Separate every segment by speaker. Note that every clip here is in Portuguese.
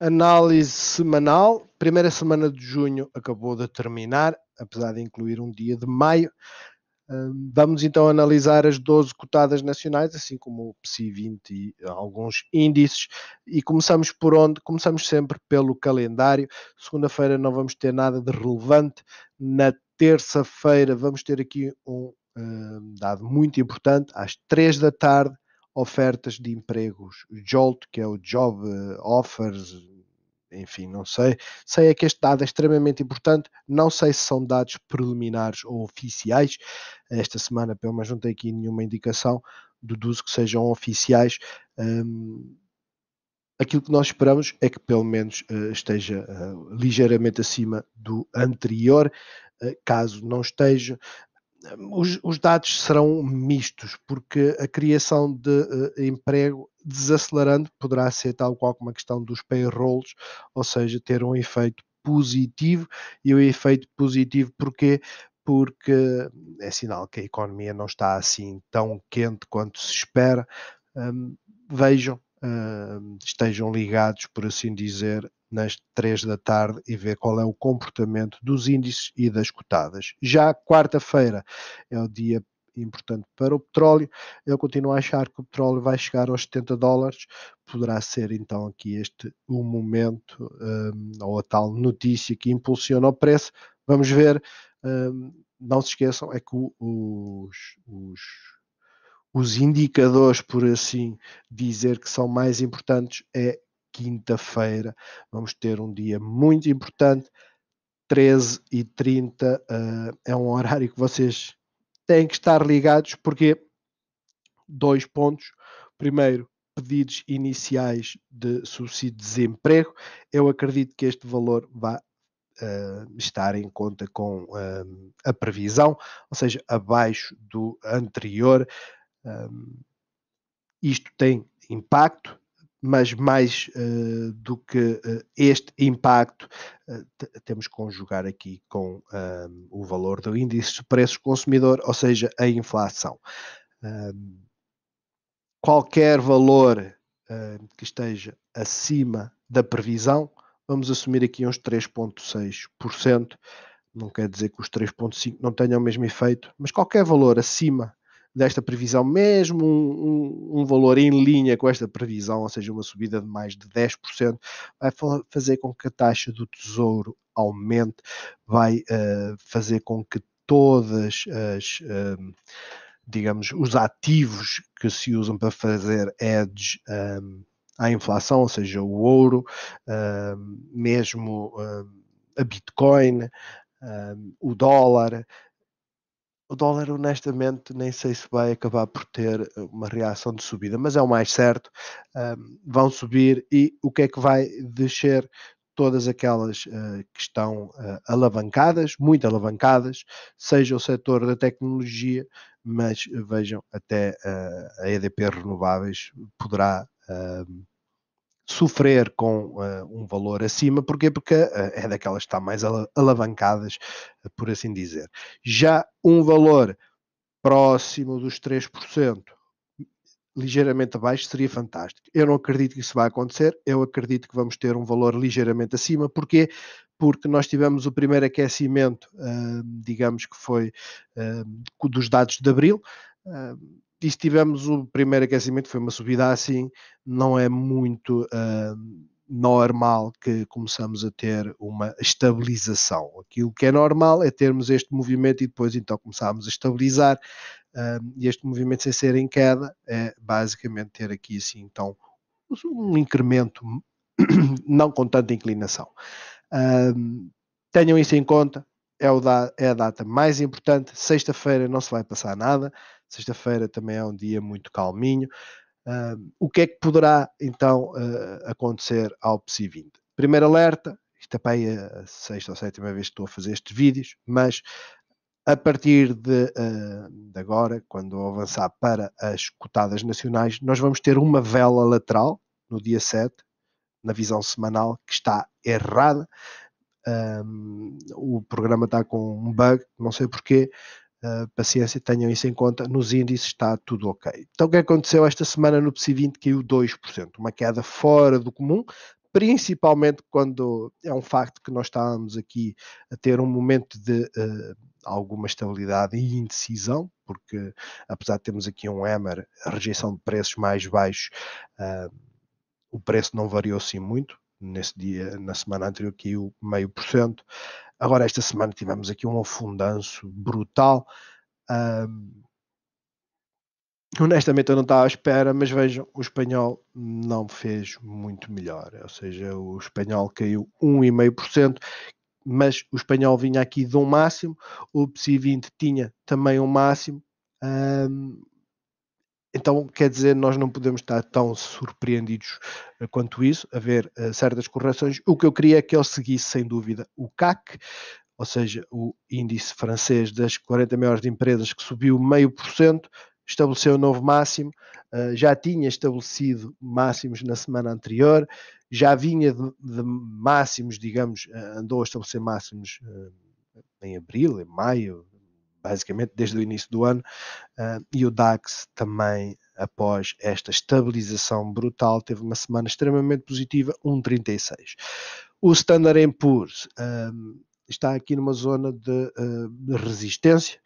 Speaker 1: Análise semanal. Primeira semana de junho acabou de terminar, apesar de incluir um dia de maio. Vamos então analisar as 12 cotadas nacionais, assim como o PSI 20 e alguns índices. E começamos por onde? Começamos sempre pelo calendário. Segunda-feira não vamos ter nada de relevante. Na terça-feira vamos ter aqui um dado muito importante, às 3 da tarde, ofertas de empregos JOLT, que é o Job Offers, enfim, não sei. Sei é que este dado é extremamente importante, não sei se são dados preliminares ou oficiais. Esta semana, pelo menos, não tenho aqui nenhuma indicação, deduzo que sejam oficiais. Um, aquilo que nós esperamos é que pelo menos uh, esteja uh, ligeiramente acima do anterior. Uh, caso não esteja, os, os, dados serão mistos, porque a criação de uh, emprego desacelerando poderá ser tal qual como a questão dos payrolls, ou seja, ter um efeito positivo, e o efeito positivo porquê? Porque é sinal que a economia não está assim tão quente quanto se espera. Um, vejam, estejam ligados, por assim dizer, nas três da tarde e ver qual é o comportamento dos índices e das cotadas. Já quarta-feira é o dia importante para o petróleo. Eu continuo a achar que o petróleo vai chegar aos 70 dólares. Poderá ser então aqui este o momento um, ou a tal notícia que impulsiona o preço. Vamos ver. Um, não se esqueçam, é que os, os, os indicadores, por assim dizer, que são mais importantes é quinta-feira. Vamos ter um dia muito importante. 13h30 uh, eh, é um horário que vocês têm que estar ligados, porque dois pontos. Primeiro, pedidos iniciais de subsídio de desemprego. Eu acredito que este valor vai uh, estar em conta com uh, a previsão, ou seja, abaixo do anterior. isto tem impacto mas mais uh, do que uh, este impacto, uh, temos que conjugar aqui com ehm, o valor do índice de preços consumidor, ou seja, a inflação. Ehm, qualquer valor ehm, que esteja acima da previsão, vamos assumir aqui uns 3,6%. Não quer dizer que os 3,5% não tenham o mesmo efeito, mas qualquer valor acima desta previsão, mesmo um, um, um, valor em linha com esta previsão, ou seja, uma subida de mais de 10%, vai fazer com que a taxa do tesouro aumente, vai uh, fazer com que todas as, uh, digamos, os ativos que se usam para fazer hedge um, à inflação, ou seja, o ouro, uh, mesmo a Bitcoin, o dólar, o dólar, honestamente, nem sei se vai acabar por ter eh, uma reação de subida, mas é o mais certo. Um, vão subir e o que é que vai descer? Todas aquelas uh, que estão uh, alavancadas, muito alavancadas, seja o setor da tecnologia, mas vejam, até uh, a EDP Renováveis poderá sofrer com uh, um valor acima, porquê? Porque uh, é daquelas que está mais alavancadas, uh, por assim dizer. Já um valor próximo dos 3%, ligeiramente abaixo, seria fantástico. Eu não acredito que isso vai acontecer, eu acredito que vamos ter um valor ligeiramente acima, porquê? Porque nós tivemos o primeiro aquecimento, digamos que foi dos dados de abril, e se tivemos o primeiro aquecimento, foi uma subida assim, não é muito uh, normal que começamos a ter uma estabilização. Aquilo que é normal é termos este movimento e depois então começarmos a estabilizar. Uh, e este movimento sem ser em queda é basicamente ter aqui assim então um incremento não com tanta inclinação. Uh, tenham isso em conta, é, o da, é a data mais importante. Sexta-feira não se vai passar nada. Sexta-feira também é um dia muito calminho. Uh, o que é que poderá então uh, acontecer ao PSI 20? Primeiro alerta, isto é para aí a sexta ou sétima vez que estou a fazer estes vídeos, mas a partir de, uh, de, agora, quando avançar para as cotadas nacionais, nós vamos ter uma vela lateral no dia 7, na visão semanal, que está errada. Um, o programa está com um bug, não sei porquê. Uh, paciência, tenham isso em conta. Nos índices está tudo ok. Então, o que aconteceu esta semana no PSI 20 caiu 2%, uma queda fora do comum. principalmente quando é um facto que nós estávamos aqui a ter um momento de uh, alguma estabilidade e indecisão, porque apesar de termos aqui um Hammer, a rejeição de preços mais baixos, uh, o preço não variou assim muito. Nesse dia, na semana anterior, caiu meio por cento. Agora, esta semana tivemos aqui um afundanço brutal. Uh, honestamente, eu não estava à espera, mas vejam, o espanhol não fez muito melhor. Ou seja, o espanhol caiu 1,5%, mas o espanhol vinha aqui de um máximo, o PSI 20 tinha também um máximo. Então, quer dizer, nós não podemos estar tão surpreendidos eh, quanto isso, haver uh, certas correções. O que eu queria é que ele seguisse, sem dúvida, o CAC, ou seja, o índice francês das 40 maiores empresas, que subiu meio por cento, estabeleceu um novo máximo, uh, já tinha estabelecido máximos na semana anterior, já vinha de, de máximos, digamos, uh, andou a estabelecer máximos em abril, em maio, basicamente desde o início do ano, e o DAX também, após esta estabilização brutal, teve uma semana extremamente positiva, 1,36. O Standard Poor's está aqui numa zona de, de resistência,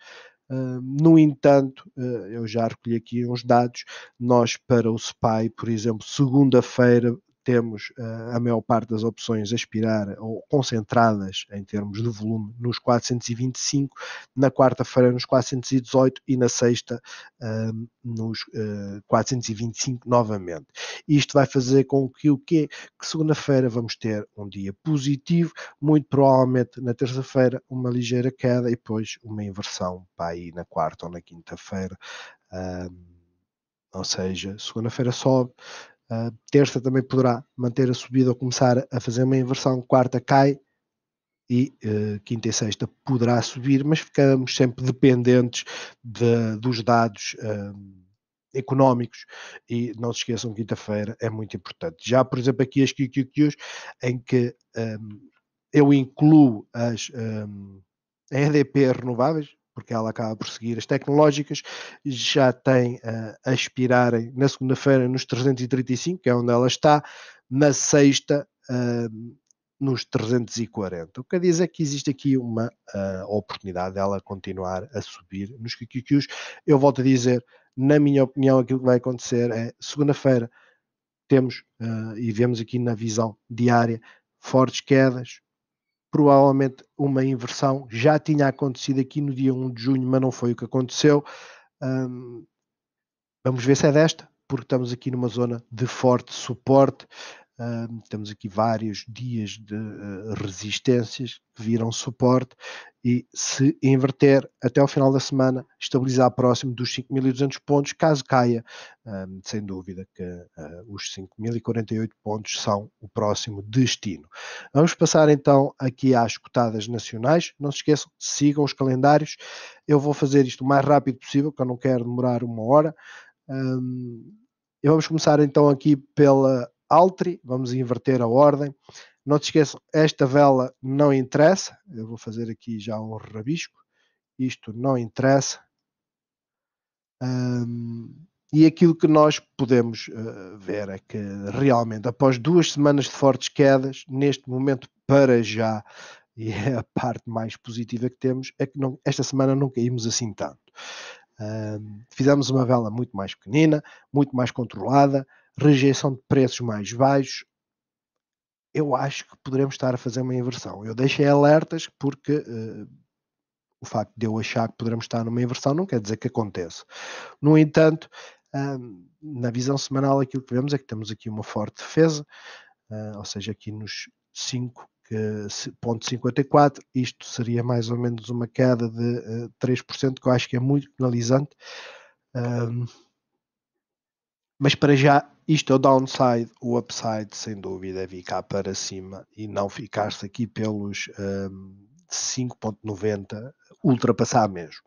Speaker 1: no entanto, uh, eu já recolhi aqui uns dados. Nós, para o SPY, por exemplo, segunda-feira temos uh, a maior parte das opções a expirar ou concentradas em termos de volume nos 425, na quarta-feira nos 418 e na sexta uh, nos uh, 425 novamente. Isto vai fazer com que o quê? Que segunda-feira vamos ter um dia positivo, muito provavelmente na terça-feira uma ligeira queda e depois uma inversão para aí na quarta ou na quinta-feira. ou seja, segunda-feira sobe, Uh, terça também poderá manter a subida ou começar a fazer uma inversão. Quarta cai e uh, quinta e sexta poderá subir, mas ficamos sempre dependentes de, dos dados uh, económicos e não se esqueçam, quinta-feira é muito importante. Já, por exemplo, aqui as QQQs, em que um, eu incluo as um, EDP renováveis, porque ela acaba por seguir as tecnológicas, já tem uh, a expirarem na segunda-feira nos 335, que é onde ela está, na sexta uh, nos 340. O que quer dizer que existe aqui uma uh, oportunidade dela continuar a subir nos QQQs. Eu volto a dizer, na minha opinião, aquilo que vai acontecer é segunda-feira temos, e vemos aqui na visão diária, fortes quedas, provavelmente uma inversão. Já tinha acontecido aqui no dia 1 de junho, mas não foi o que aconteceu. Um, vamos ver se é desta, porque estamos aqui numa zona de forte suporte. Uh, temos aqui vários dias de uh, resistências que viram suporte e se inverter até ao final da semana, estabilizar próximo dos 5.200 pontos, caso caia, uh, sem dúvida que os 5.048 pontos são o próximo destino. Vamos passar então aqui às cotadas nacionais. Não se esqueçam, sigam os calendários. Eu vou fazer isto o mais rápido possível, porque eu não quero demorar uma hora. E vamos começar então aqui pela Altri, vamos inverter a ordem. Não te esqueçam, esta vela não interessa. Eu vou fazer aqui já um rabisco. Isto não interessa. Um, e aquilo que nós podemos uh, ver é que realmente, após duas semanas de fortes quedas, neste momento, para já, e é a parte mais positiva que temos, é que não, esta semana não caímos assim tanto. fizemos uma vela muito mais pequenina, muito mais controlada, rejeição de preços mais baixos, eu acho que poderemos estar a fazer uma inversão. Eu deixei alertas porque uh, o facto de eu achar que poderemos estar numa inversão não quer dizer que aconteça. No entanto, uh, na visão semanal, aquilo que vemos é que temos aqui uma forte defesa, uh, ou seja, aqui nos 5,54, isto seria mais ou menos uma queda de 3%, que eu acho que é muito penalizante. Mas para já isto é o downside, o upside, sem dúvida, é cá para cima e não ficar-se aqui pelos um, 5.90, ultrapassar mesmo.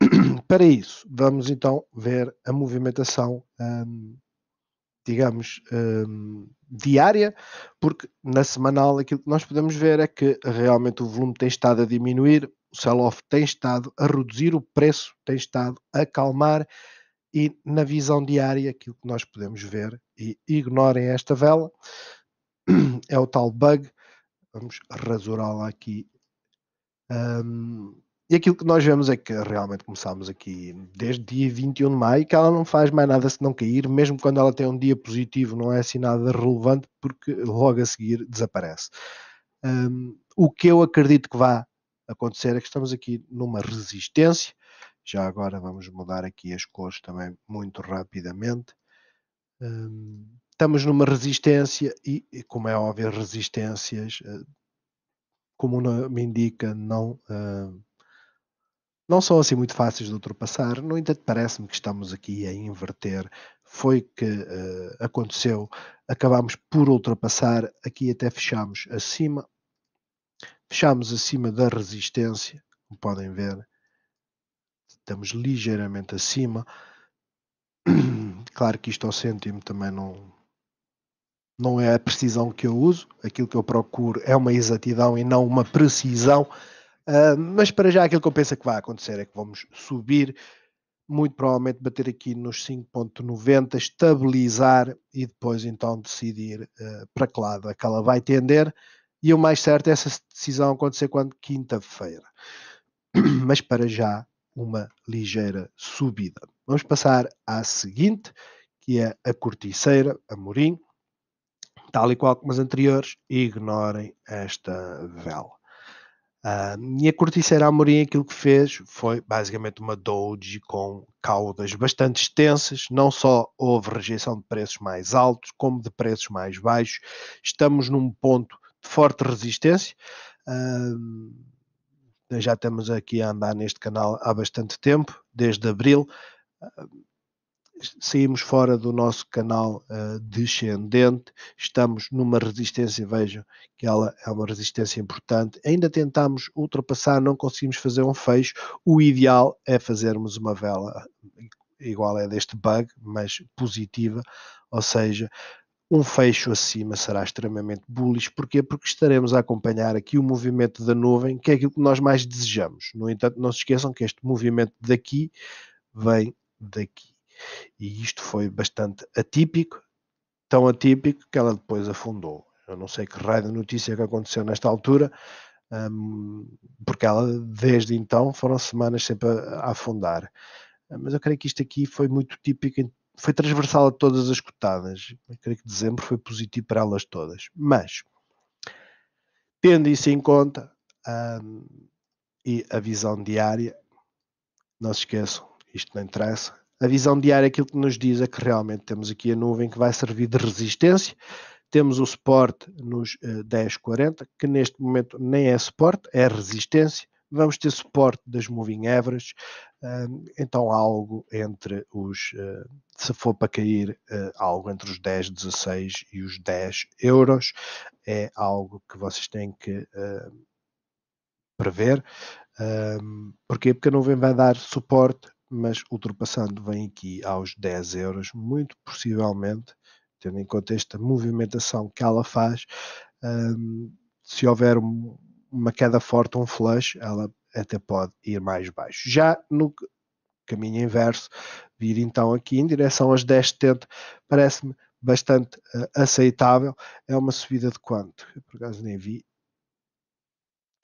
Speaker 1: para isso, vamos então ver a movimentação, um, digamos, um, diária, porque na semanal aquilo que nós podemos ver é que realmente o volume tem estado a diminuir, o sell-off tem estado a reduzir, o preço tem estado a acalmar e na visão diária, aquilo que nós podemos ver, e ignorem esta vela, é o tal bug. Vamos rasurá-la aqui. Um, e aquilo que nós vemos é que realmente começamos aqui desde dia 21 de maio, que ela não faz mais nada se não cair, mesmo quando ela tem um dia positivo, não é assim nada relevante, porque logo a seguir desaparece. Um, o que eu acredito que vá acontecer é que estamos aqui numa resistência. Já agora vamos mudar aqui as cores também muito rapidamente. Um, estamos numa resistência e, como é óbvio, resistências, uh, como me indica, não. Uh, não são assim muito fáceis de ultrapassar. No entanto, parece-me que estamos aqui a inverter. Foi que uh, aconteceu, acabámos por ultrapassar, aqui até fechamos acima, fechamos acima da resistência, como podem ver, estamos ligeiramente acima. Claro que isto ao cêntimo também não, não é a precisão que eu uso, aquilo que eu procuro é uma exatidão e não uma precisão. Uh, mas para já aquilo que eu penso que vai acontecer é que vamos subir, muito provavelmente bater aqui nos 5.90, estabilizar e depois então decidir uh, para que lado é que ela vai tender. E o mais certo é essa decisão acontecer quando? Quinta-feira. Mas para já uma ligeira subida. Vamos passar à seguinte, que é a corticeira, a Morim. Tal e qual como as anteriores, ignorem esta vela. Uh, e a Corticeira Amorim aquilo que fez foi basicamente uma doji com caudas bastante extensas, não só houve rejeição de preços mais altos, como de preços mais baixos. Estamos num ponto de forte resistência. Uh, já estamos aqui a andar neste canal há bastante tempo, desde abril. Saímos fora do nosso canal uh, descendente, estamos numa resistência, vejam que ela é uma resistência importante, ainda tentamos ultrapassar, não conseguimos fazer um fecho, o ideal é fazermos uma vela igual é deste bug, mas positiva, ou seja, um fecho acima será extremamente bullish. Porquê? Porque estaremos a acompanhar aqui o movimento da nuvem, que é aquilo que nós mais desejamos. No entanto, não se esqueçam que este movimento daqui vem daqui. E isto foi bastante atípico, tão atípico que ela depois afundou. Eu não sei que raio de notícia que aconteceu nesta altura, um, porque ela desde então foram semanas sempre a, a afundar. Mas eu creio que isto aqui foi muito típico, foi transversal a todas as cotadas. Eu creio que dezembro foi positivo para elas todas. Mas, tendo isso em conta, um, e a visão diária, não se esqueçam, isto não interessa, a visão diária, aquilo que nos diz é que realmente temos aqui a nuvem que vai servir de resistência. Temos o suporte nos uh, eh, 1040, que neste momento nem é suporte, é resistência. Vamos ter suporte das moving averages, uh, então algo entre os, uh, se for para cair, uh, algo entre os 10, 16 e os 10 euros, é algo que vocês têm que prever. porquê? Porque a nuvem vai dar suporte mas ultrapassando vem aqui aos 10 euros, muito possivelmente, tendo em conta esta movimentação que ela faz, se houver um, uma queda forte, um flush, ela até pode ir mais baixo. Já no caminho inverso, vir então aqui em direção aos 10,70, parece-me bastante uh, aceitável. É uma subida de quanto? Eu por acaso nem vi.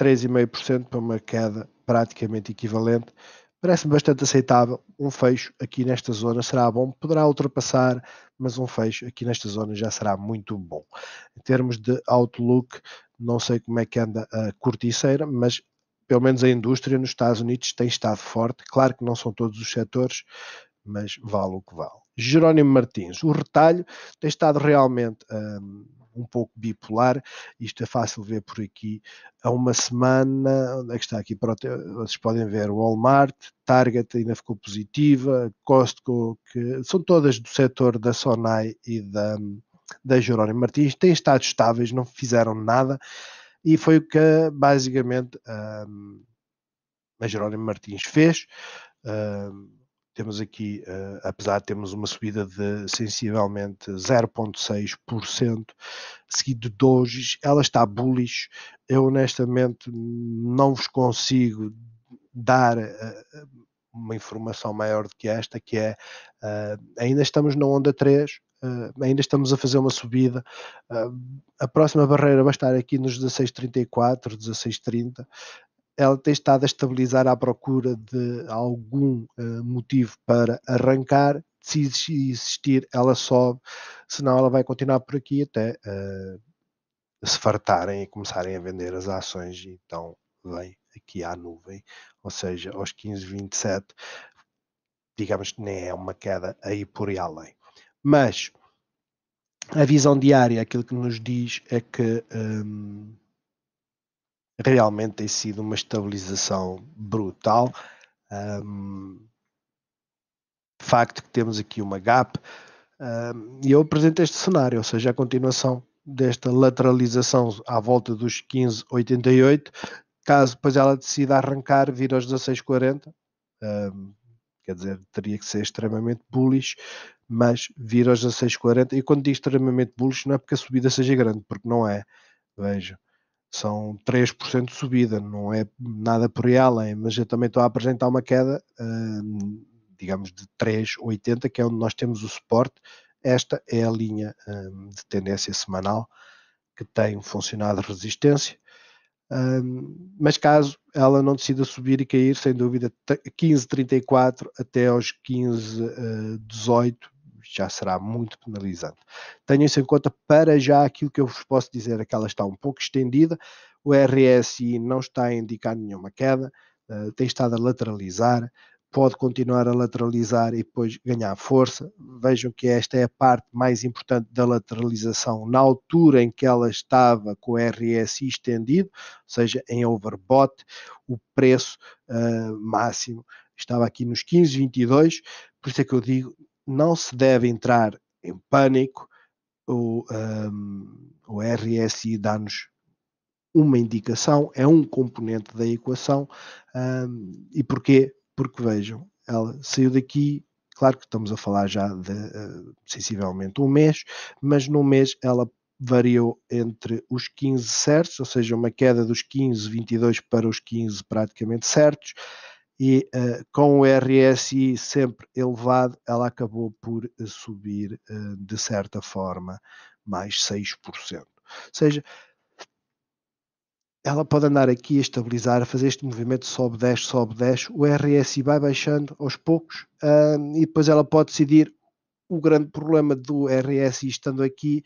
Speaker 1: 3,5% para uma queda praticamente equivalente Parece-me bastante aceitável. Um fecho aqui nesta zona será bom. Poderá ultrapassar, mas um fecho aqui nesta zona já será muito bom. Em termos de outlook, não sei como é que anda a corticeira, mas pelo menos a indústria nos Estados Unidos tem estado forte. Claro que não são todos os setores, mas vale o que vale. Jerónimo Martins, o retalho tem estado realmente. Hum, um pouco bipolar. Isto é fácil ver por aqui. Há uma semana, onde é que está aqui? Vocês podem ver o Walmart, Target ainda ficou positiva, Costco, que são todas do setor da Sonai e da, da Jerónimo Martins, têm estado estáveis, não fizeram nada. E foi o que basicamente um, a Jerónimo Martins fez. Um, temos aqui, uh, apesar de termos uma subida de sensivelmente 0,6%, seguido de dojis, ela está bullish. Eu honestamente não vos consigo dar uh, uma informação maior do que esta, que é uh, ainda estamos na onda 3, uh, ainda estamos a fazer uma subida. Uh, a próxima barreira vai estar aqui nos 16,34, 16,30. Ela tem estado a estabilizar à procura de algum uh, motivo para arrancar. Se existir, ela sobe, senão ela vai continuar por aqui até se fartarem e começarem a vender as ações. Então vem aqui à nuvem, ou seja, aos 15,27 digamos que nem é uma queda aí por aí além. Mas a visão diária, aquilo que nos diz é que hum, realmente tem sido uma estabilização brutal. Um, facto que temos aqui uma gap. Um, e eu apresento este cenário, ou seja, a continuação desta lateralização à volta dos 15,88, caso depois ela decida arrancar, vir aos 16,40, um, quer dizer, teria que ser extremamente bullish, mas vir aos 16,40, e quando digo extremamente bullish não é porque a subida seja grande, porque não é, veja, são 3% de subida, não é nada por aí além, mas eu também estou a apresentar uma queda, hum, digamos, de 3,80, que é onde nós temos o suporte, esta é a linha hum, de tendência semanal que tem funcionado resistência, um, mas caso ela não decida subir e cair, sem dúvida, 15,34 até aos 15,18 uh, já será muito penalizante. Tenham isso em conta para já aquilo que eu vos posso dizer é que ela está um pouco estendida, o RSI não está a indicar nenhuma queda, uh, tem estado a lateralizar, pode continuar a lateralizar e depois ganhar força. Vejam que esta é a parte mais importante da lateralização na altura em que ela estava com o RSI estendido, ou seja, em overbought, o preço uh, máximo estava aqui nos 15,22, por isso é que eu digo, não se deve entrar em pânico, o, um, o RSI dá-nos uma indicação, é um componente da equação, um, e porquê? porque vejam, ela saiu daqui, claro que estamos a falar já de uh, sensivelmente um mês, mas no mês ela variou entre os 15 certos, ou seja, uma queda dos 15, 22 para os 15 praticamente certos, e uh, com o RSI sempre elevado, ela acabou por uh, subir uh, de certa forma mais 6%. Ou seja, ela pode andar aqui a estabilizar, a fazer este movimento sobe, desce, sobe, desce, o RSI vai baixando aos poucos uh, e depois ela pode decidir. O grande problema do RSI estando aqui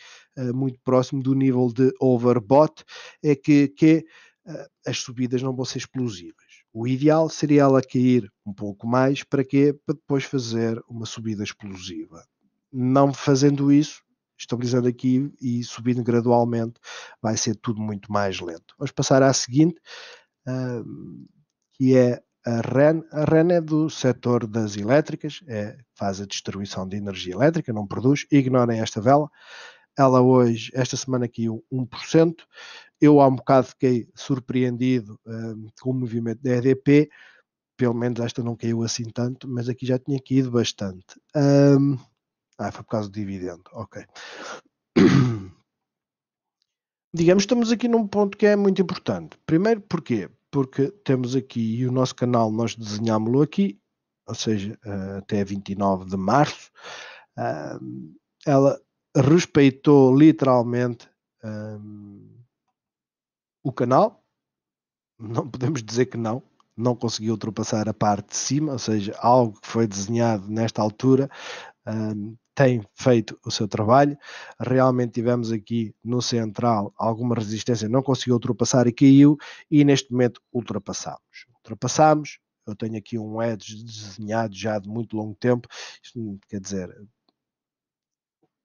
Speaker 1: muito próximo do nível de overbought é que, que as subidas não vão ser explosivas. O ideal seria ela cair um pouco mais para quê? Para depois fazer uma subida explosiva. Não fazendo isso, estabilizando aqui e subindo gradualmente, vai ser tudo muito mais lento. Vamos passar à seguinte, uh, que é a REN. A REN é do setor das elétricas, é, faz a distribuição de energia elétrica, não produz, ignorem esta vela. Ela hoje, esta semana caiu 1%. Eu há um bocado fiquei surpreendido uh, com o movimento da EDP, pelo menos esta não caiu assim tanto, mas aqui já tinha caído bastante. Um, ah, foi por causa do dividendo. Ok. Digamos, estamos aqui num ponto que é muito importante. Primeiro, porquê? Porque temos aqui, e o nosso canal nós desenhámos-lo aqui, ou seja, uh, até 29 de março. Uh, ela respeitou literalmente um, o canal. Não podemos dizer que não. Não conseguiu ultrapassar a parte de cima, ou seja, algo que foi desenhado nesta altura um, tem feito o seu trabalho. Realmente tivemos aqui no central alguma resistência, não conseguiu ultrapassar e caiu, e neste momento ultrapassamos. Ultrapassamos, eu tenho aqui um edge desenhado já de muito longo tempo, isto quer dizer,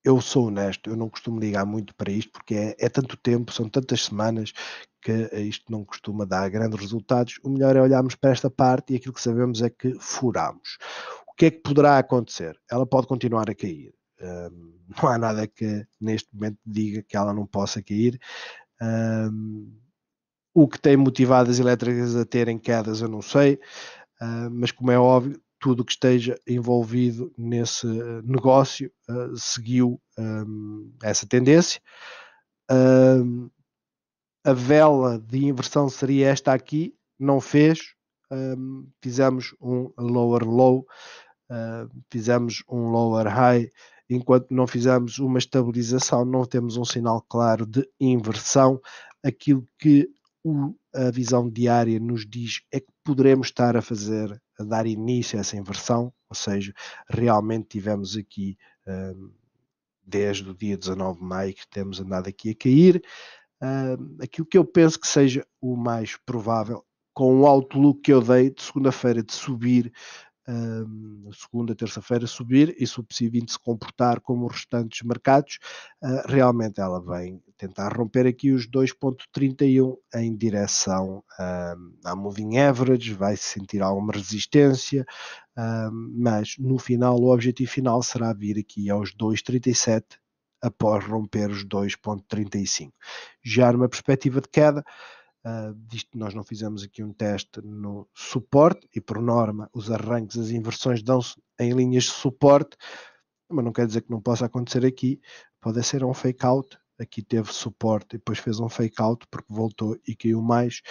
Speaker 1: eu sou honesto, eu não costumo ligar muito para isto porque é, é, tanto tempo, são tantas semanas que isto não costuma dar grandes resultados. O melhor é olharmos para esta parte e aquilo que sabemos é que furamos que é que poderá acontecer? Ela pode continuar a cair. Um, não há nada que neste momento diga que ela não possa cair. Um, o que tem motivado as elétricas a terem quedas, eu não sei, uh, mas como é óbvio, tudo que esteja envolvido nesse negócio uh, seguiu um, essa tendência. a vela de inversão seria esta aqui, não fez, fizemos um lower low uh, fizemos um lower high enquanto não fizermos uma estabilização, não temos um sinal claro de inversão. Aquilo que o, a visão diária nos diz é que poderemos estar a fazer, a dar início a essa inversão, ou seja, realmente tivemos aqui um, desde o dia 19 de maio que temos andado aqui a cair. Um, aquilo que eu penso que seja o mais provável, com o outlook que eu dei de segunda-feira de subir segunda, terça-feira subir e se o possível se comportar como os restantes mercados, uh, realmente ela vem tentar romper aqui os 2.31 em direção à moving average, vai sentir alguma resistência, mas no final o objetivo final será vir aqui aos 2.37 após romper os 2.35. Já numa perspectiva de queda, Uh, disto nós não fizemos aqui um teste no suporte e por norma os arranques, as inversões dão-se em linhas de suporte, mas não quer dizer que não possa acontecer aqui, pode ser um fake out, aqui teve suporte e depois fez um fake out porque voltou e caiu mais.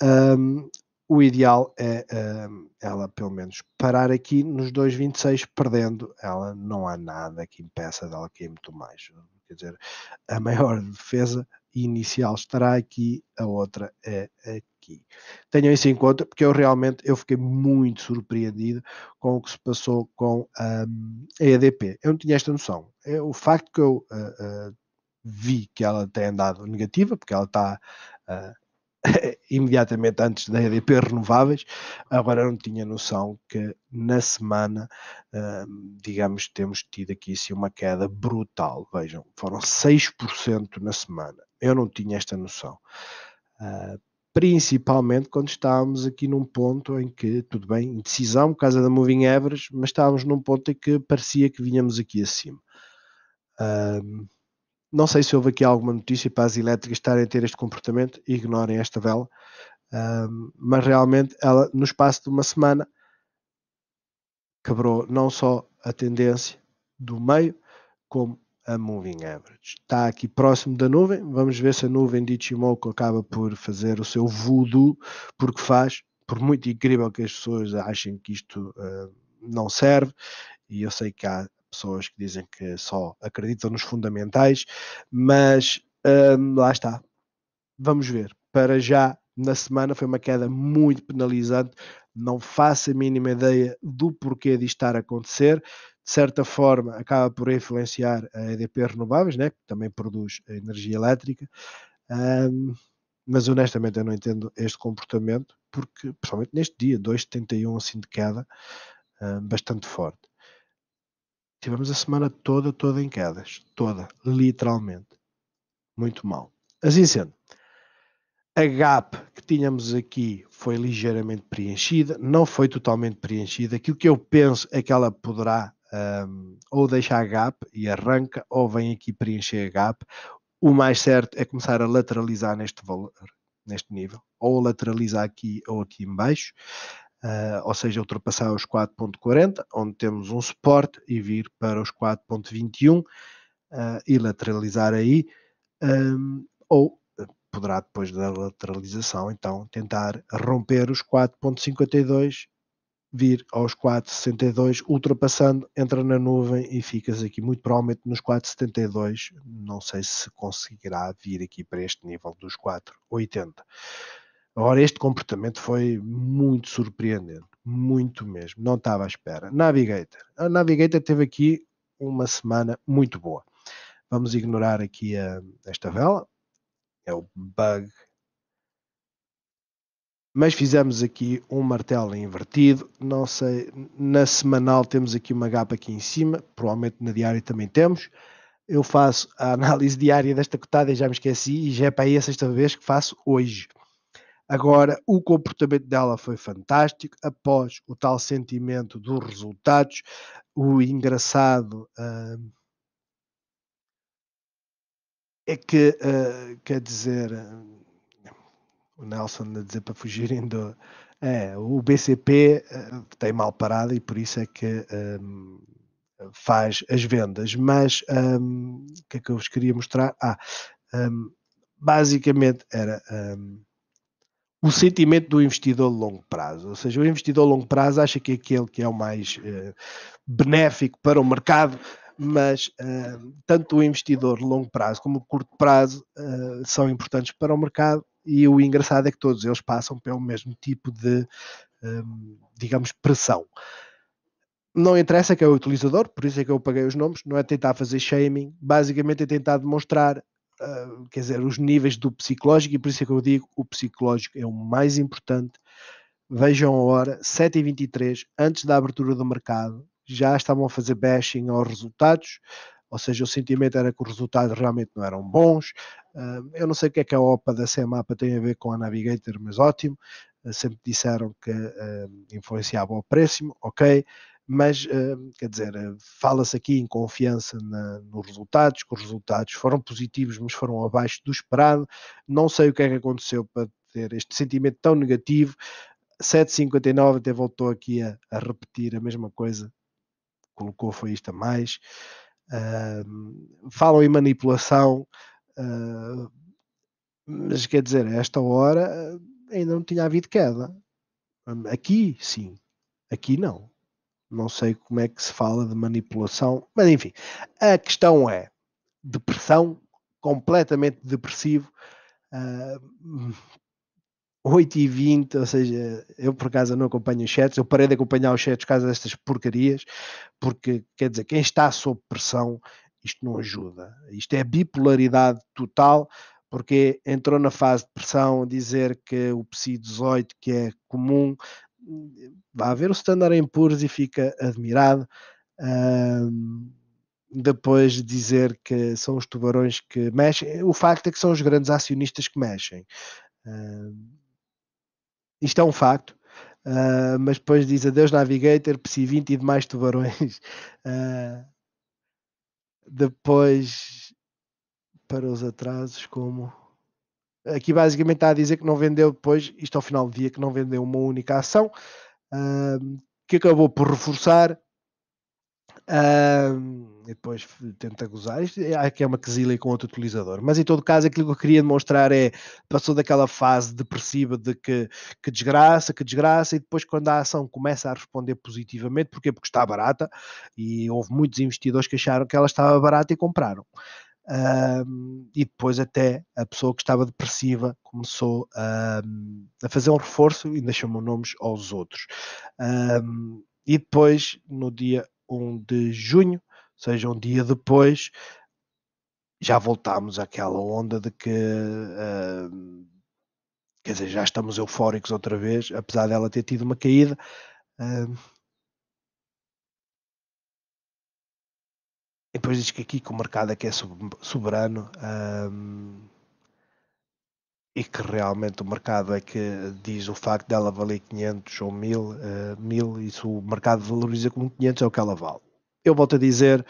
Speaker 1: Um, o ideal é um, ela pelo menos parar aqui nos 2,26 perdendo, ela não há nada que impeça dela cair muito mais. Quer dizer, a maior defesa inicial estará aqui, a outra é aqui. Tenham isso em conta, porque eu realmente eu fiquei muito surpreendido com o que se passou com um, a EDP. Eu não tinha esta noção. É, o facto que eu uh, uh, vi que ela tem andado negativa, porque ela está uh, imediatamente antes da EDP renováveis, agora não tinha noção que na semana, uh, digamos, temos tido aqui sim, uma queda brutal. Vejam, foram 6% na semana. Eu não tinha esta noção. Uh, principalmente quando estávamos aqui num ponto em que, tudo bem, indecisão por causa da moving average, mas estávamos num ponto em que parecia que vinhamos aqui acima. Uh, não sei se houve aqui alguma notícia para as elétricas estarem a ter este comportamento, ignorem esta vela, um, mas realmente ela, no espaço de uma semana, quebrou não só a tendência do meio, como a moving average. Está aqui próximo da nuvem, vamos ver se a nuvem de Ichimoku acaba por fazer o seu voodoo, porque faz, por muito incrível que as pessoas achem que isto uh, não serve, e eu sei que há pessoas que dizem que só acreditam nos fundamentais, mas hum, lá está. Vamos ver. Para já, na semana, foi uma queda muito penalizante. Não faço a mínima ideia do porquê de estar a acontecer. De certa forma, acaba por influenciar a EDP Renováveis, né, que também produz energia elétrica. Um, mas honestamente eu não entendo este comportamento, porque, principalmente neste dia, 2,71 assim de queda, um, bastante forte. Tivemos a semana toda, toda em quedas. Toda, literalmente. Muito mal. Assim sendo, a gap que tínhamos aqui foi ligeiramente preenchida, não foi totalmente preenchida. Aquilo que eu penso é que ela poderá um, ou deixar a gap e arranca, ou vem aqui preencher a gap. O mais certo é começar a lateralizar neste valor, neste nível, ou lateralizar aqui ou aqui em baixo uh, ou seja, ultrapassar os 4.40, onde temos um suporte e vir para os 4.21 uh, ah, e lateralizar aí, um, ou poderá depois da lateralização então tentar romper os 4.52 vir aos 4,62, ultrapassando, entra na nuvem e ficas aqui muito provavelmente nos 4,72. Não sei se conseguirá vir aqui para este nível dos 4,80. Agora, este comportamento foi muito surpreendente, muito mesmo, não estava à espera. Navigator. A Navigator teve aqui uma semana muito boa. Vamos ignorar aqui a, esta vela, é o bug. Mas fizemos aqui um martelo invertido, não sei, na semanal temos aqui uma gapa aqui em cima, provavelmente na diária também temos. Eu faço a análise diária desta cotada e já me esqueci, e já é para aí a sexta vez que faço hoje. Agora, o comportamento dela foi fantástico após o tal sentimento dos resultados. O engraçado uh, é que, uh, quer dizer, uh, o Nelson a dizer para fugirem do. É, o BCP tem mal parado e por isso é que um, faz as vendas. Mas o que é que eu vos queria mostrar? Ah, um, basicamente era o sentimento do investidor de longo prazo. Ou seja, o investidor de longo prazo acha que é aquele que é o mais eh, benéfico para o mercado, mas uh, tanto o investidor de longo prazo como o curto prazo uh, são importantes para o mercado e o engraçado é que todos eles passam pelo mesmo tipo de, um, digamos, pressão. Não interessa que é o utilizador, por isso é que eu paguei os nomes, não é tentar fazer shaming, basicamente é tentar demonstrar, uh, quer dizer, os níveis do psicológico, e por isso é que eu digo, o psicológico é o mais importante. Vejam a hora, 7h23, antes da abertura do mercado, já estavam a fazer bashing aos resultados, ou seja, o sentimento era que os resultados realmente não eram bons. Uh, eu não sei o que é que a OPA da CMAPA tem a ver com a Navigator, mas ótimo. Uh, sempre disseram que uh, influenciava o preço, ok mas quer dizer, fala-se aqui em confiança nos resultados, que os resultados foram positivos, mas foram abaixo do esperado. Não sei o que é que aconteceu para ter este sentimento tão negativo. 7,59 até voltou aqui a, a, repetir a mesma coisa, colocou foi isto a mais. Uh, falam em manipulação, uh, mas quer dizer, a esta hora ainda não tinha havido queda. Aqui sim, aqui não. Não sei como é que se fala de manipulação, mas enfim, a questão é depressão, completamente depressivo. Uh, 8 e 20, ou seja, eu por acaso não acompanho os chats, eu parei de acompanhar os chats por causa destas porcarias, porque quer dizer, quem está sob pressão, isto não ajuda. Isto é bipolaridade total, porque entrou na fase de pressão dizer que o PSI 18, que é comum, vai ver o Standard Poor's e fica admirado. Um, depois dizer que são os tubarões que mexem, o facto é que são os grandes acionistas que mexem. Isto é um facto. Uh, mas depois diz adeus Navigator, PSI 20 e demais tubarões. Uh, depois para os atrasos, como aqui basicamente está a dizer que não vendeu depois, isto ao final do dia, que não vendeu uma única ação, uh, que acabou por reforçar. E depois tenta gozar. Isto é, aqui é uma quesilha com outro utilizador. Mas em todo caso, aquilo que eu queria demonstrar é passou daquela fase depressiva de que, que desgraça, que desgraça, e depois quando a ação começa a responder positivamente, porquê? Porque está barata, e houve muitos investidores que acharam que ela estava barata e compraram. Um, e depois até a pessoa que estava depressiva começou um, a fazer um reforço e ainda chamou nomes aos outros. Um, e depois, no dia 1 de junho, ou seja, um dia depois, já voltámos àquela onda de que uh, quer dizer, já estamos eufóricos outra vez, apesar dela ter tido uma caída. Uh, E depois diz que aqui que o mercado é que é soberano um, e que realmente o mercado é que diz o facto dela valer 500 ou 1000, uh, 1000 e se o mercado valoriza como 500 é o que ela vale. Eu volto a dizer,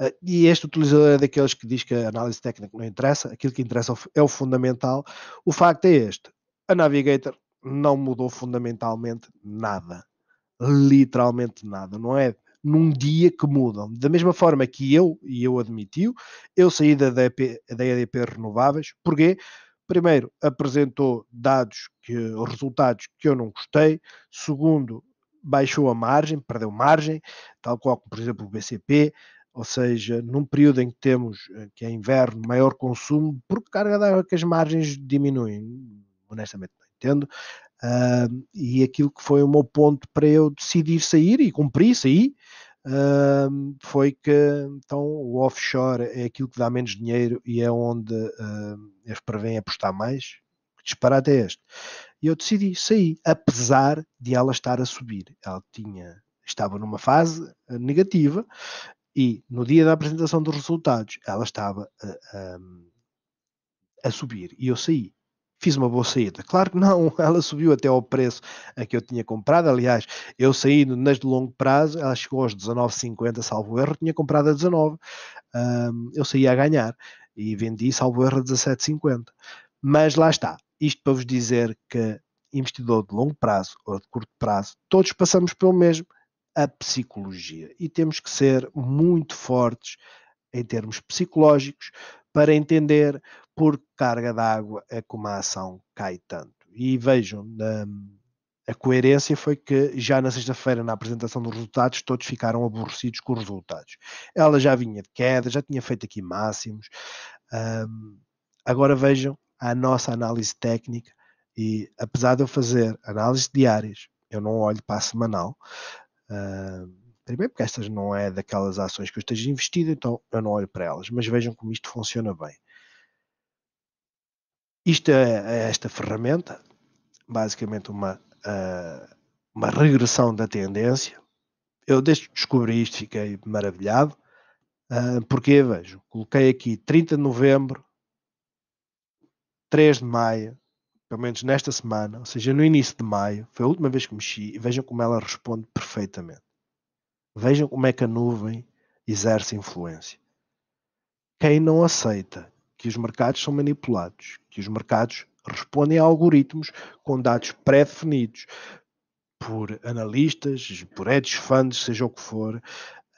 Speaker 1: uh, e este utilizador é daqueles que diz que a análise técnica não interessa, aquilo que interessa é o fundamental. O facto é este: a Navigator não mudou fundamentalmente nada. Literalmente nada. Não é num dia que mudam. Da mesma forma que eu, e eu admitiu, eu saí da EDP, da EDP Renováveis, porque primeiro apresentou dados, que, resultados que eu não gostei, segundo baixou a margem, perdeu margem, tal qual por exemplo o BCP, ou seja, num período em que temos, eh, que é inverno, maior consumo, por carga d'água que as margens diminuem, honestamente não entendo, Uh, e aquilo que foi o meu ponto para eu decidir sair e cumprir, sair, foi que então o offshore é aquilo que dá menos dinheiro e é onde uh, eles prevêem apostar mais. Que disparate é este? E eu decidi sair, apesar de ela estar a subir. Ela tinha, estava numa fase negativa e no dia da apresentação dos resultados ela estava a, a subir e eu saí fiz uma boa saída. Claro que não, ela subiu até ao preço a que eu tinha comprado. Aliás, eu saí nas de longo prazo, ela chegou aos 19,50, salvo erro, tinha comprado a 19. Um, eu saí a ganhar e vendi, salvo erro, a 17,50. Mas lá está, isto para vos dizer que investidor de longo prazo ou de curto prazo, todos passamos pelo mesmo, a psicologia. E temos que ser muito fortes em termos psicológicos para entender por carga d'água é como a ação cai tanto. E vejam, a coerência foi que já na sexta-feira, na apresentação dos resultados, todos ficaram aborrecidos com os resultados. Ela já vinha de queda, já tinha feito aqui máximos. Um, agora vejam a nossa análise técnica e apesar de eu fazer análises diárias, eu não olho para a semanal. Uh, primeiro porque estas não é daquelas ações que eu esteja investido, então eu não olho para elas, mas vejam como isto funciona bem. Isto é, é esta ferramenta, basicamente uma uh, uma regressão da tendência. Eu desde que descobri isto fiquei maravilhado, uh, porque vejo, coloquei aqui 30 de novembro, 3 de maio, pelo menos nesta semana, ou seja, no início de maio, foi a última vez que mexi, e vejam como ela responde perfeitamente. Vejam como é que a nuvem exerce influência. Quem não aceita que os mercados são manipulados, que os mercados respondem a algoritmos com dados pré-definidos por analistas, por hedge funds, seja o que for,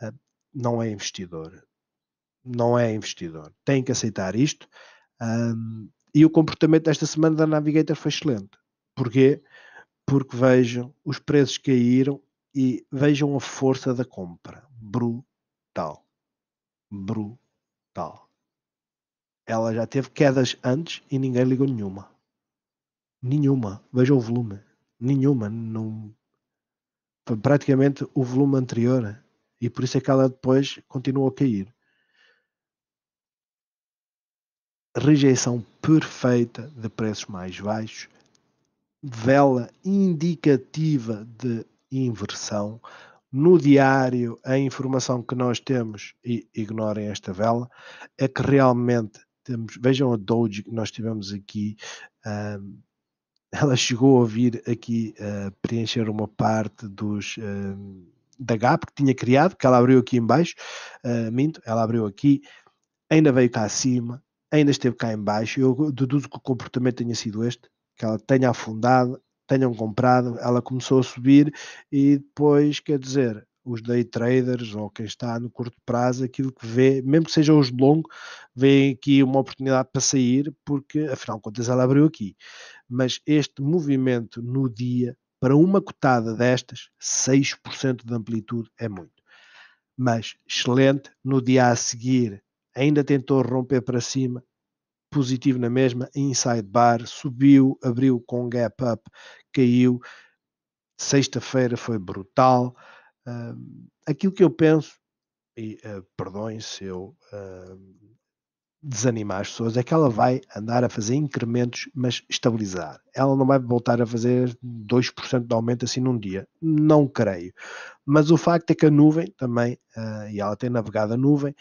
Speaker 1: eh, não é investidor. Não é investidor. Tem que aceitar isto. E o comportamento desta semana da Navigator foi excelente. Porquê? Porque vejam, os preços caíram e vejam a força da compra. Brutal. Brutal. Ela já teve quedas antes e ninguém ligou nenhuma. Nenhuma. Veja o volume. Nenhuma. Não... Foi praticamente o volume anterior. E por isso é que ela depois continuou a cair. Rejeição perfeita de preços mais baixos. Vela indicativa de inversão. No diário, a informação que nós temos, e ignorem esta vela, é que realmente temos, vejam a Doge que nós tivemos aqui, um, ela chegou a vir aqui uh, preencher uma parte dos uh, da GAP que tinha criado, que ela abriu aqui embaixo, uh, minto, ela abriu aqui, ainda veio cá acima, ainda esteve cá embaixo, eu deduzo que o comportamento tenha sido este, que ela tenha afundado, tenham comprado, ela começou a subir e depois, quer dizer, os day traders ou quem está no curto prazo, aquilo que vê, mesmo que sejam os de longo, vê aqui uma oportunidade para sair, porque afinal de contas ela abriu aqui. Mas este movimento no dia, para uma cotada destas, 6% de amplitude é muito. Mas excelente, no dia a seguir ainda tentou romper para cima, positivo na mesma, inside bar, subiu, abriu com gap up, caiu. Sexta-feira foi brutal Uh, aquilo que eu penso, e uh, perdoem se eu uh, desanimar as pessoas, é que ela vai andar a fazer incrementos, mas estabilizar. Ela não vai voltar a fazer 2% de aumento assim num dia. Não creio. Mas o facto é que a nuvem também, uh, e ela tem navegado a nuvem,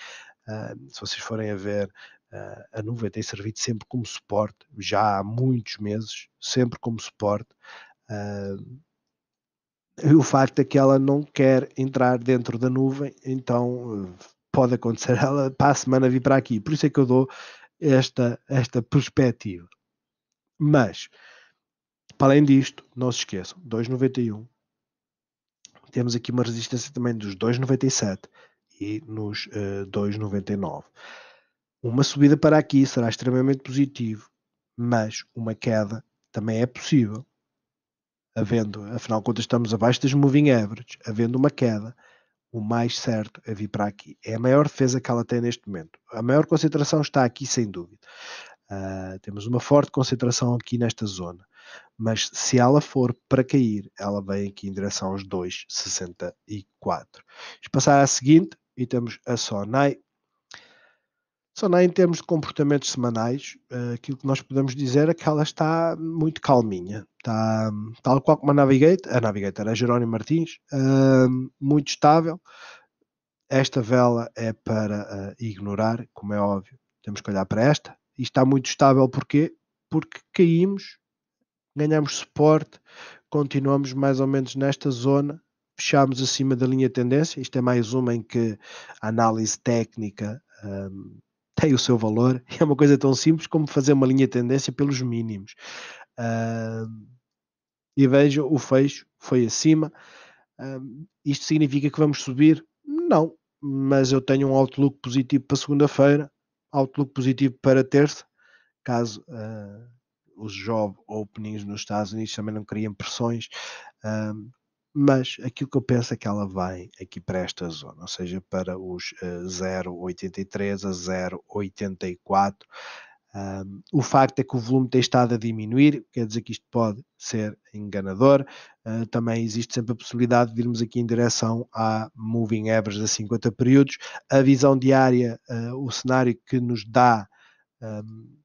Speaker 1: uh, se vocês forem a ver, a nuvem tem servido sempre como suporte, já há muitos meses, sempre como suporte. Uh, e o facto é que ela não quer entrar dentro da nuvem, então pode acontecer ela para a semana vir para aqui. Por isso é que eu dou esta, esta perspectiva. Mas, para além disto, não se esqueçam, 2,91. Temos aqui uma resistência também dos 2,97 e nos uh, 2,99. Uma subida para aqui será extremamente positivo, mas uma queda também é possível havendo, afinal de contas, estamos abaixo das moving average, havendo uma queda, o mais certo é vir para aqui. É a maior defesa que ela tem neste momento. A maior concentração está aqui, sem dúvida. Uh, temos uma forte concentração aqui nesta zona. Mas se ela for para cair, ela vem aqui em direção aos 2,64. Vamos passar à seguinte e temos a Sonai só em termos de comportamentos semanais, uh, aquilo que nós podemos dizer é que ela está muito calminha. Está tal qual como a Navigator, a Navigator, a Jerónimo Martins, uh, muito estável. Esta vela é para uh, ignorar, como é óbvio. Temos que olhar para esta. E está muito estável porquê? Porque caímos, ganhamos suporte, continuamos mais ou menos nesta zona, fechamos acima da linha tendência. Isto é mais uma em que a análise técnica um, tem o seu valor. É uma coisa tão simples como fazer uma linha de tendência pelos mínimos. Uh, e vejo o fecho foi acima. Uh, isto significa que vamos subir? Não, mas eu tenho um outlook positivo para segunda-feira, outlook positivo para terça, caso uh, os job openings nos Estados Unidos também não criam pressões, mas aquilo que eu penso é que ela vai aqui para esta zona, ou seja, para os uh, 0,83 a 0,84. Um, o facto é que o volume tem estado a diminuir, quer dizer que isto pode ser enganador. Uh, também existe sempre a possibilidade de irmos aqui em direção à moving average a 50 períodos. A visão diária, uh, o cenário que nos dá um,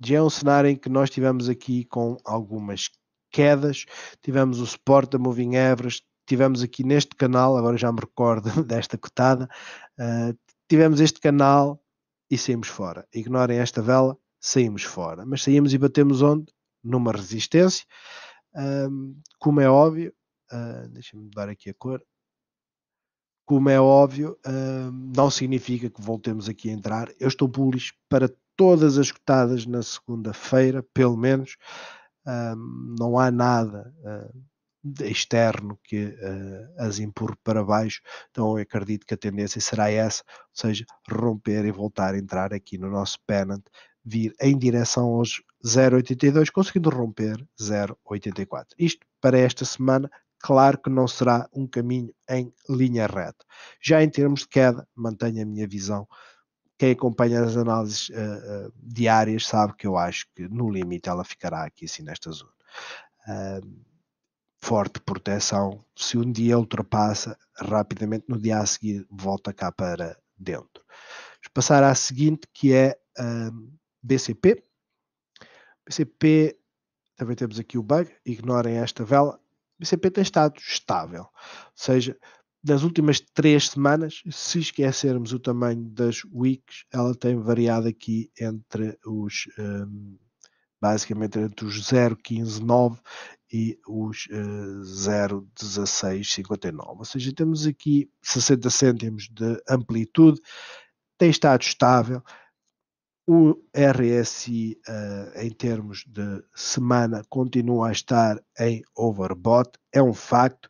Speaker 1: já é um cenário em que nós tivemos aqui com algumas quedas, tivemos o suporte da moving average, tivemos aqui neste canal, agora já me recordo desta cotada, uh, tivemos este canal e saímos fora. Ignorem esta vela, saímos fora. Mas saímos e batemos onde? Numa resistência. Como é óbvio, uh, deixa-me mudar aqui a cor. Como é óbvio, não significa que voltemos aqui a entrar. Eu estou bullish para todas as cotadas na segunda-feira, pelo menos. Não há nada uh, externo que uh, as empurre para baixo, então eu acredito que a tendência será essa, ou seja, romper e voltar a entrar aqui no nosso pennant, vir em direção aos 0,82, conseguindo romper 0,84. Isto para esta semana, claro que não será um caminho em linha reta. Já em termos de queda, mantenho a minha visão. Quem acompanha as análises uh, uh, diárias sabe que eu acho que no limite ela ficará aqui assim nesta zona. Uh, forte proteção. Se um dia ultrapassa, rapidamente no dia a seguir volta cá para dentro. Vamos passar à seguinte, que é BCP. BCP, também temos aqui o bug, ignorem esta vela. BCP tem estado estável, ou seja, nas últimas três semanas, se esquecermos o tamanho das weeks, ela tem variado aqui entre os um, basicamente entre os 0,159 e os uh, 0,1659. Ou seja, temos aqui 60 cêntimos de amplitude, tem estado estável. O RSI, uh, em termos de semana, continua a estar em overbought, é um facto.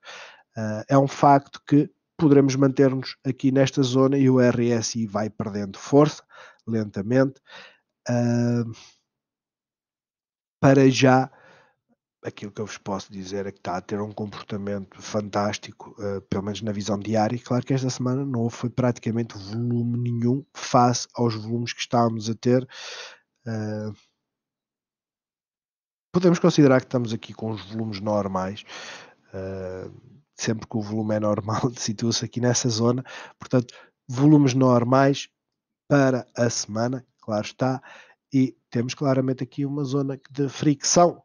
Speaker 1: Uh, é um facto que poderemos manter-nos aqui nesta zona e o RSI vai perdendo força lentamente. Uh, para já, aquilo que eu vos posso dizer é que está a ter um comportamento fantástico, uh, pelo menos na visão diária. Claro que esta semana não houve praticamente volume nenhum face aos volumes que estávamos a ter. Uh, podemos considerar que estamos aqui com os volumes normais. Uh, sempre que o volume é normal, situa-se aqui nessa zona. Portanto, volumes normais para a semana, claro está e temos claramente aqui uma zona de fricção.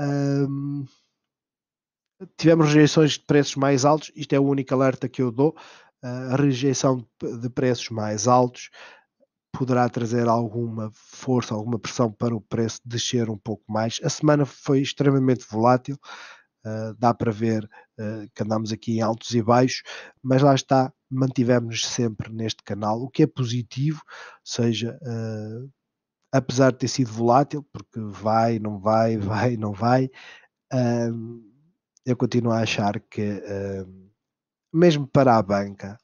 Speaker 1: Um, tivemos rejeições de preços mais altos, isto é o único alerta que eu dou. A rejeição de preços mais altos poderá trazer alguma força, alguma pressão para o preço descer um pouco mais. A semana foi extremamente volátil, uh, dá para ver uh, que andamos aqui em altos e baixos, mas lá está, mantivemos-nos sempre neste canal, o que é positivo, seja, uh, apesar de ter sido volátil, porque vai, não vai, vai, não vai, eu continuo a achar que, mesmo para a banca,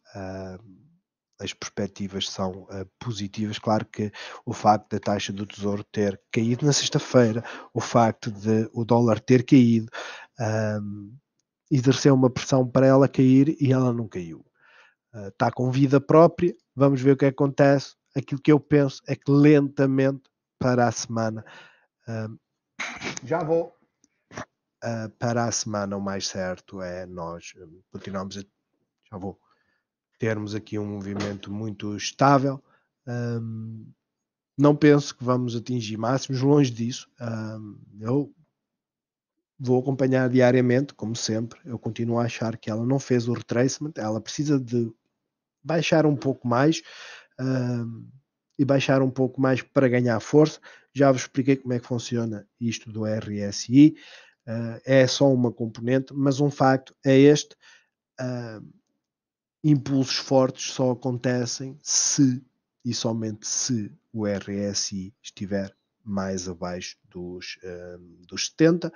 Speaker 1: as perspectivas são uh, positivas. Claro que o facto da taxa do Tesouro ter caído na sexta-feira, o facto de o dólar ter caído, um, exerceu uma pressão para ela cair e ela não caiu. Uh, está com vida própria, vamos ver o que acontece. Aquilo que eu penso é que lentamente para a semana uh, já vou. uh, para a semana o mais certo é nós um, continuamos a, já vou termos aqui um movimento muito estável. Um, não penso que vamos atingir máximos longe disso. Eu vou acompanhar diariamente como sempre eu continuo a achar que ela não fez o retracement ela precisa de baixar um pouco mais uh, e baixar um pouco mais para ganhar força. Já vos expliquei como é que funciona isto do RSI. Uh, é só uma componente, mas um facto é este: uh, impulsos fortes só acontecem se e somente se o RSI estiver mais abaixo dos, dos 70,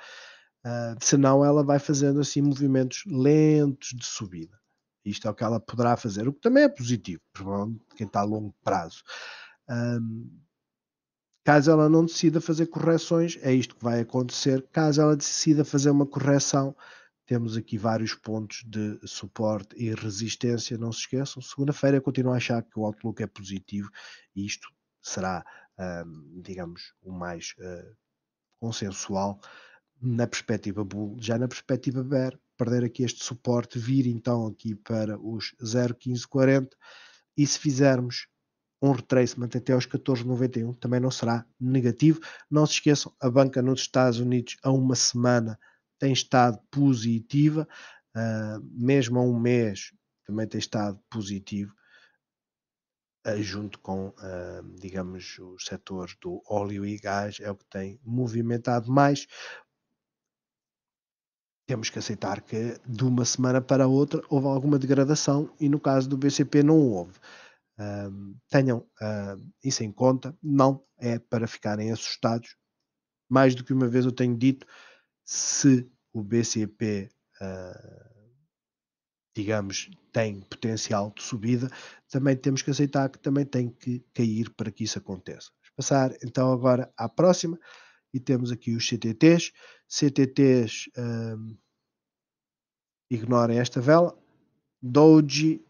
Speaker 1: uh, senão ela vai fazendo assim movimentos lentos de subida. Isto é o que ela poderá fazer, o que também é positivo, quem está a longo prazo. Um, Caso ela não decida fazer correções, é isto que vai acontecer. Caso ela decida fazer uma correção, temos aqui vários pontos de suporte e resistência. Não se esqueçam, segunda-feira continuo a achar que o outlook é positivo e isto será, digamos, o mais uh, consensual na perspectiva bull. Já na perspectiva bear, perder aqui este suporte, vir então aqui para os 0,1540 e se fizermos um retracement até aos 14,91 também não será negativo. Não se esqueçam, a banca nos Estados Unidos há uma semana tem estado positiva, uh, mesmo há um mês também tem estado positivo, uh, junto com, uh, digamos, os setores do óleo e gás, é o que tem movimentado mais. Temos que aceitar que de uma semana para outra houve alguma degradação e no caso do BCP não houve. Uh, tenham uh, isso em conta, não é para ficarem assustados. Mais do que uma vez eu tenho dito, se o BCP, uh, digamos, tem potencial de subida, também temos que aceitar que também tem que cair para que isso aconteça. Vamos passar então agora à próxima e temos aqui os CTTs. CTTs, ignorem esta vela. Doji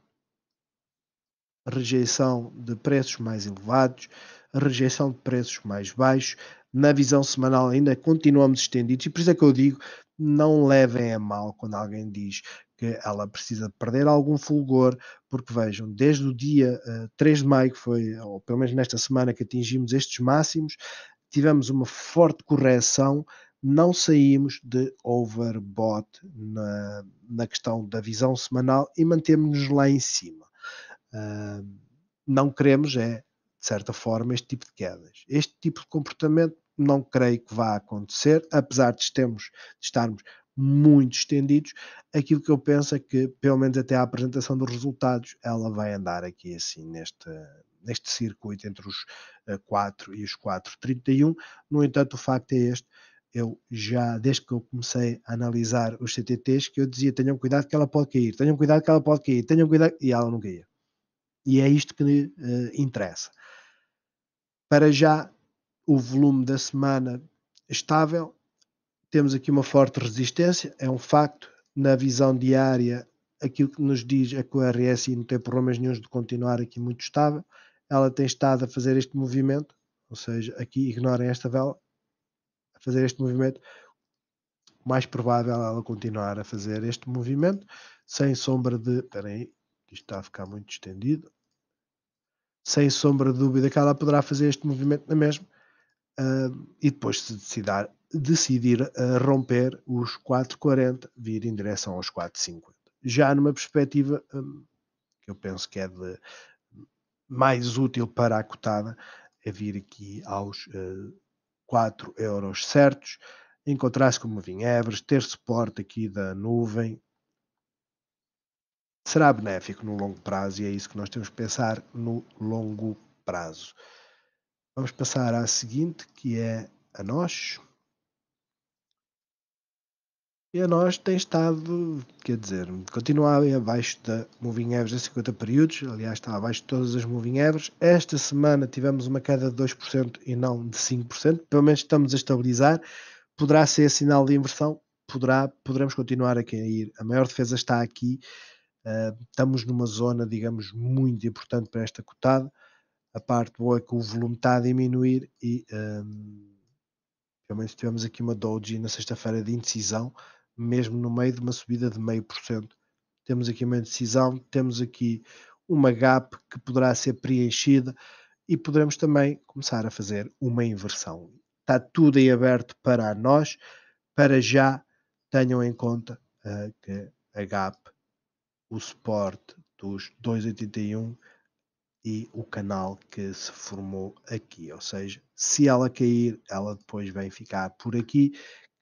Speaker 1: rejeição de preços mais elevados, rejeição de preços mais baixos. Na visão semanal ainda continuamos estendidos e por isso é que eu digo, não levem a mal quando alguém diz que ela precisa perder algum fulgor, porque vejam, desde o dia uh, eh, 3 de maio, que foi, ou pelo menos nesta semana que atingimos estes máximos, tivemos uma forte correção, não saímos de overbought na, na questão da visão semanal e mantemos-nos lá em cima. Uh, não queremos é, de certa forma, este tipo de quedas. Este tipo de comportamento não creio que vá acontecer, apesar de, estemos, de estarmos muito estendidos. Aquilo que eu penso é que, pelo menos até a apresentação dos resultados, ela vai andar aqui assim neste, neste circuito entre os 4 e os 4,31. No entanto, o facto é este. Eu já, desde que eu comecei a analisar os CTTs, que eu dizia, tenham cuidado que ela pode cair, tenham cuidado que ela pode cair, tenham cuidado, e ela não caía. E é isto que uh, interessa. Para já, o volume da semana estável, temos aqui uma forte resistência, é um facto. Na visão diária, aquilo que nos diz é que o RSI não tem problemas nenhum de continuar aqui muito estável. Ela tem estado a fazer este movimento, ou seja, aqui ignorem esta vela, fazer este movimento. Mais provável ela continuar a fazer este movimento, sem sombra de. Espera aí, isto está a ficar muito estendido sem sombra de dúvida que ela poderá fazer este movimento na mesma uh, e depois se decidir, decidir uh, romper os 4,40, vir em direção aos 4,50. Já numa perspectiva um, que eu penso que é de mais útil para a cotada, é vir aqui aos uh, ah, 4 euros certos, encontrar-se com Moving Average, ter suporte aqui da nuvem, será benéfico no longo prazo e é isso que nós temos que pensar no longo prazo. Vamos passar à seguinte, que é a nós. E a nós tem estado, quer dizer, continua abaixo da Moving Average a 50 períodos, aliás está abaixo de todas as Moving Averages. Esta semana tivemos uma queda de 2% e não de 5%, pelo menos estamos a estabilizar. Poderá ser sinal de inversão, poderá, poderemos continuar a cair. A maior defesa está aqui Uh, estamos numa zona, digamos, muito importante para esta cotada. A parte boa é que o volume está a diminuir e um, realmente tivemos aqui uma doji na sexta-feira de indecisão, mesmo no meio de uma subida de meio por cento. Temos aqui uma indecisão, temos aqui uma gap que poderá ser preenchida e poderemos também começar a fazer uma inversão. Está tudo aí aberto para nós. Para já, tenham em conta uh, que a gap o suporte dos 281 e o canal que se formou aqui. Ou seja, se ela cair, ela depois vem ficar por aqui.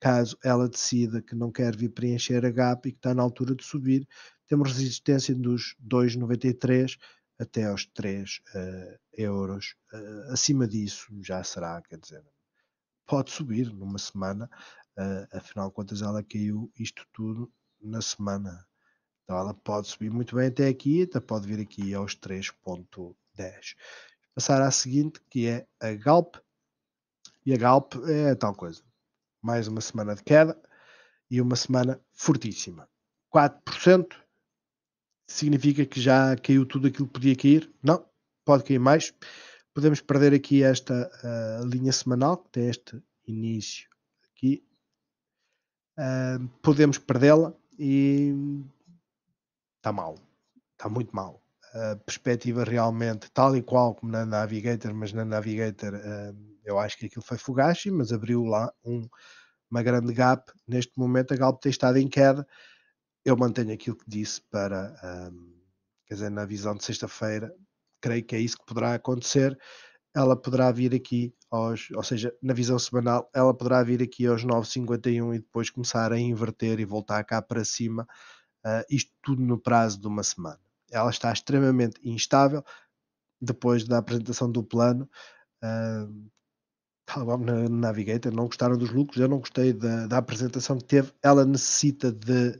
Speaker 1: Caso ela decida que não quer vir preencher a gap e que está na altura de subir, temos resistência dos 2,93 até aos 3 uh, eh, euros. Uh, acima disso já será, quer dizer, pode subir numa semana. Uh, afinal de contas, ela caiu isto tudo na semana então ela pode subir muito bem até aqui, até pode vir aqui aos 3.10. Passar à seguinte, que é a Galp. E a Galp é tal coisa. Mais uma semana de queda e uma semana fortíssima. 4% significa que já caiu tudo aquilo que podia cair? Não, pode cair mais. Podemos perder aqui esta uh, linha semanal, que tem este início aqui. Uh, podemos perdê-la e está mal, está muito mal. A perspectiva realmente, tal e qual como na Navigator, mas na Navigator uh, eu acho que aquilo foi fugaz, mas abriu lá um, uma grande gap. Neste momento a Galp tem estado em queda. Eu mantenho aquilo que disse para, um, quer dizer, na visão de sexta-feira, creio que é isso que poderá acontecer. Ela poderá vir aqui aos, ou seja, na visão semanal, ela poderá vir aqui aos 9,51 e depois começar a inverter e voltar cá para cima, uh, isto tudo no prazo de uma semana. Ela está extremamente instável depois da apresentação do plano. Uh, na Navigator, não gostaram dos lucros, eu não gostei da, da apresentação que teve. Ela necessita de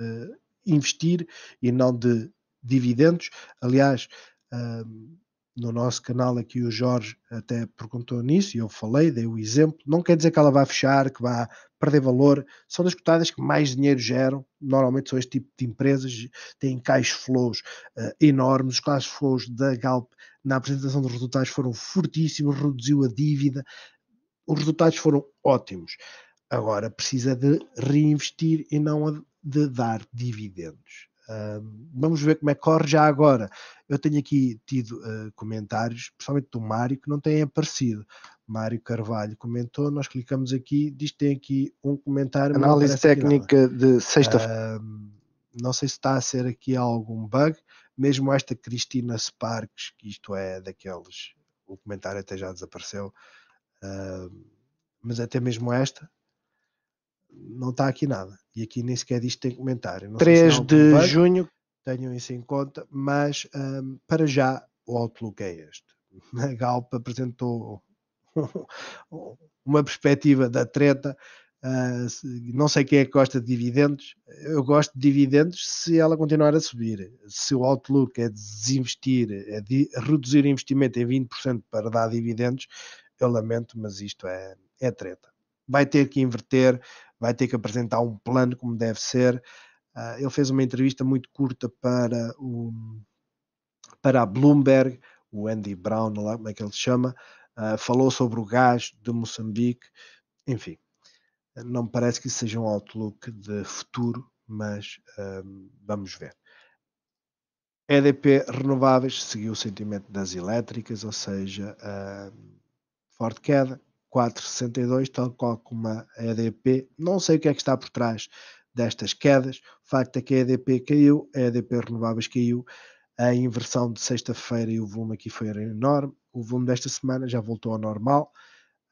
Speaker 1: uh, investir e não de dividendos. Aliás, uh, no nosso canal aqui o Jorge até perguntou nisso e eu falei, dei o exemplo. Não quer dizer que ela vá fechar, que vá perder valor. São das cotadas que mais dinheiro geram. Normalmente são este tipo de empresas, têm cash flows uh, enormes. Os cash flows da Galp na apresentação dos resultados foram fortíssimos, reduziu a dívida. Os resultados foram ótimos. Agora precisa de reinvestir e não de dar dividendos. Vamos ver como é que corre já agora. Eu tenho aqui tido uh, comentários, principalmente do Mário, que não têm aparecido. Mário Carvalho comentou, nós clicamos aqui, diz que tem aqui um comentário.
Speaker 2: Análise técnica de sexta-feira.
Speaker 1: Não sei se está a ser aqui algum bug, mesmo esta Cristina Sparks, que isto é daqueles, o comentário até já desapareceu, mas até mesmo esta, não está aqui nada. E aqui nem sequer que tem comentário. Não
Speaker 2: 3 de bug, junho.
Speaker 1: Tenham isso em conta, mas um, para já o outlook é este. A Galp apresentou uma perspectiva da treta. Uh, não sei quem é que gosta de dividendos. Eu gosto de dividendos se ela continuar a subir. Se o outlook é desinvestir, é de reduzir o investimento em 20% para dar dividendos, eu lamento, mas isto é, é treta. Vai ter que inverter, vai ter que apresentar um plano como deve ser. Uh, ele fez uma entrevista muito curta para, o, para a Bloomberg, o Andy Brown, lá como é que ele se chama, uh, falou sobre o gás de Moçambique, enfim, não me parece que isso seja um outlook de futuro, mas uh, vamos ver. EDP Renováveis seguiu o sentimento das elétricas, ou seja, forte queda, 4,62, tal qual como a EDP. Não sei o que é que está por trás destas quedas. O facto é que a EDP caiu, a EDP Renováveis caiu, a inversão de sexta-feira e o volume aqui foi enorme. O volume desta semana já voltou ao normal.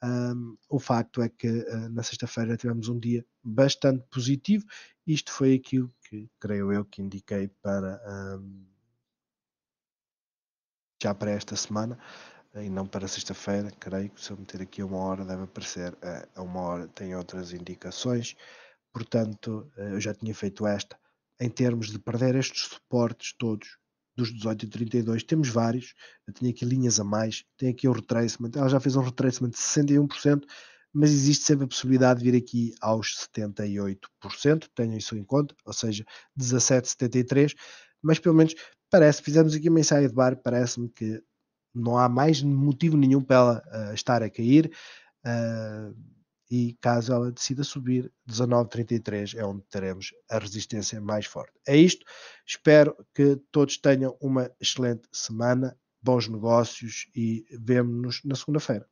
Speaker 1: Um, o facto é que uh, na sexta-feira tivemos um dia bastante positivo. Isto foi aquilo que creio eu que indiquei para um, já para esta semana e não para sexta-feira, creio que se eu meter aqui uma hora deve aparecer eh, a uma hora, tem outras indicações, portanto eh, eu já tinha feito esta, em termos de perder estes suportes todos, dos 18 e 32, temos vários, tinha aqui linhas a mais, tem aqui o retracement, ela já fez um retracement de 61%, mas existe sempre a possibilidade de vir aqui aos 78%, tenham isso em conta, ou seja, 17,73%, mas pelo menos parece, fizemos aqui uma ensaio de bar, parece-me que não há mais motivo nenhum para ela uh, estar a cair. Uh, e caso ela decida subir, 19,33 é onde teremos a resistência mais forte. É isto. Espero que todos tenham uma excelente semana, bons negócios e vemo-nos na segunda-feira.